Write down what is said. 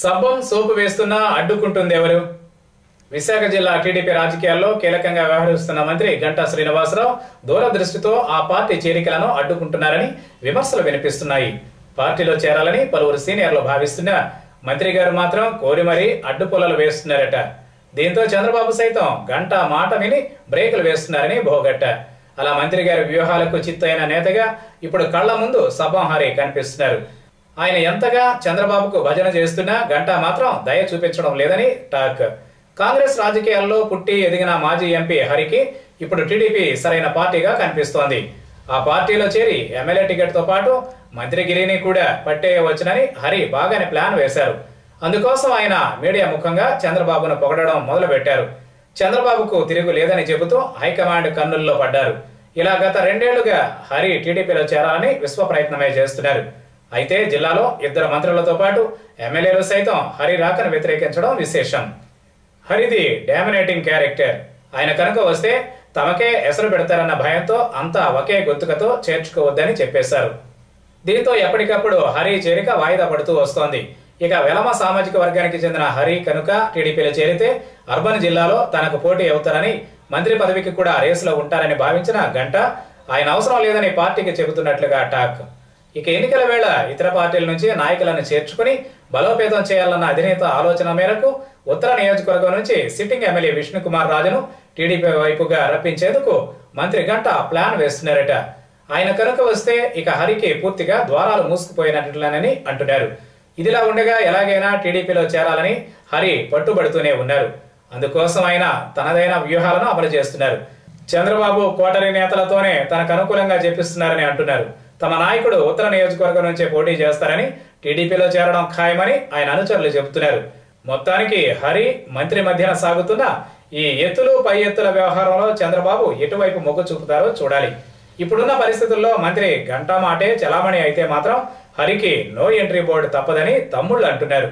సబ్బం సోపు వేస్తున్నా అడ్డుకుంటుంది ఎవరు? విశాఖ జిల్లా టీడీపీ రాజకీయాల్లో కీలకంగా వ్యవహరిస్తున్న మంత్రి గంటా శ్రీనివాసరావు దూరదృష్టితో ఆ పార్టీ చేరికలను అడ్డుకుంటున్నారని విమర్శలు వినిపిస్తున్నాయి. పార్టీలో చేరాలని పలువురు సీనియర్లు భావిస్తున్న మంత్రి గారు మాత్రం కోరి మరీ అడ్డుపుల్లలు వేస్తున్నారట. దీంతో చంద్రబాబు సైతం గంట మాట విని బ్రేకులు వేస్తున్నారని భోగట్ట అలా మంత్రి గారి వ్యూహాలకు చిత్తైన నేతగా ఇప్పుడు కళ్ళ ముందు సభంహారి హరి కనిపిస్తున్నారు. ఆయన ఎంతగా చంద్రబాబుకు భజన చేస్తున్నా గంటా మాత్రం దయ చూపించడం లేదని టాక్. కాంగ్రెస్ రాజకీయాల్లో పుట్టి ఎదిగిన మాజీ ఎంపీ హరికి ఇప్పుడు టీడీపీ సరైన పార్టీగా కనిపిస్తోంది. ఆ పార్టీలో చేరి ఎమ్మెల్యే టికెట్తో పాటు మంత్రిగిరిని కూడా పట్టేయవచ్చునని హరి బాగానే ప్లాన్ వేశారు. అందుకోసం ఆయన మీడియా ముఖంగా చంద్రబాబును పొగడడం మొదలుపెట్టారు. చంద్రబాబుకు తిరుగు లేదని చెబుతూ హైకమాండ్ కన్నుల్లో పడ్డారు. ఇలా గత రెండేళ్ళుగా హరి టీడీపీలో చేరాలని విశ్వ ప్రయత్నమే చేస్తున్నారు. అయితే జిల్లాలో ఇద్దరు మంత్రులతో పాటు ఎమ్మెల్యేలు సైతం హరి రాకను వ్యతిరేకించడం విశేషం. హరిది డామినేటింగ్ క్యారెక్టర్. ఆయన కనుక వస్తే తమకే ఎసరు పెడతారన్న భయంతో అంతా ఒకే గొంతుకతో చేర్చుకోవద్దని చెప్పేశారు. దీంతో ఎప్పటికప్పుడు హరి చేరిక వాయిదా పడుతూ వస్తోంది. ఇక వెలమ సామాజిక వర్గానికి చెందిన హరి కనుక టీడీపీలో చేరితే అర్బన్ జిల్లాలో తనకు పోటీ అవుతారని మంత్రి పదవికి కూడా రేసులో ఉంటారని భావించిన గంట ఆయన అవసరం లేదని పార్టీకి చెబుతున్నట్లుగా టాక్. ఇక ఎన్నికల వేళ ఇతర పార్టీల నుంచి నాయకులను చేర్చుకుని బలోపేతం చేయాలన్న అధినేత ఆలోచన మేరకు ఉత్తర నియోజకవర్గం నుంచి సిట్టింగ్ ఎమ్మెల్యే విష్ణుకుమార్ రాజును టీడీపీ వైపుగా రప్పించేందుకు మంత్రి గంట ప్లాన్ వేస్తున్నారట. ఆయన కనుక వస్తే ఇక హరికి పూర్తిగా ద్వారాలు మూసుకుపోయినట్లేనని అంటున్నారు. ఇదిలా ఉండగా ఎలాగైనా టీడీపీలో చేరాలని హరి పట్టుబడుతూనే ఉన్నారు. అందుకోసం ఆయన తనదైన వ్యూహాలను అమలు చేస్తున్నారు. చంద్రబాబు కోటరి నేతలతోనే తనకు అనుకూలంగా చెప్పిస్తున్నారని అంటున్నారు. తమ నాయకుడు ఉత్తర నియోజకవర్గం నుంచే పోటీ చేస్తారని టీడీపీలో చేరడం ఖాయమని ఆయన అనుచరులు చెబుతున్నారు. మొత్తానికి హరి మంత్రి మధ్యన సాగుతున్న ఈ ఎత్తులు పై ఎత్తుల వ్యవహారంలో చంద్రబాబు ఎటువైపు మొగ్గు చూపుతారో చూడాలి. ఇప్పుడున్న పరిస్థితుల్లో మంత్రి గంటా మాటే చలామణి అయితే మాత్రం హరికి నో ఎంట్రీ బోర్డు తప్పదని తమ్ముళ్ళు అంటున్నారు.